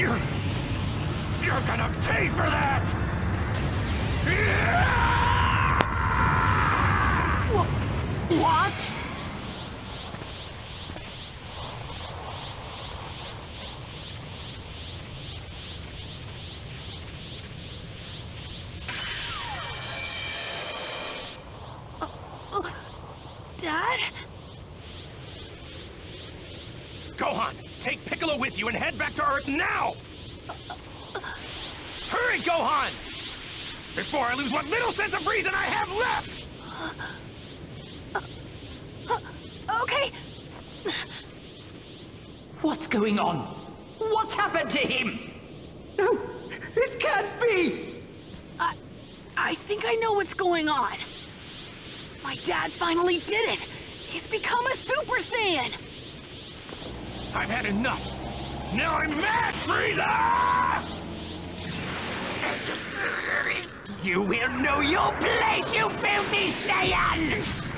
You're... You're gonna pay for that! What? Uh, uh, Dad? Gohan, take Piccolo with you and head back to Earth now! Hurry, Gohan! Before I lose what little sense of reason I have left! Okay. What's going on? What's happened to him? No, it can't be! I, I think I know what's going on. My dad finally did it. He's become a Super Saiyan. I've had enough. Now I'm mad, Frieza! You will know your place, you filthy Saiyan!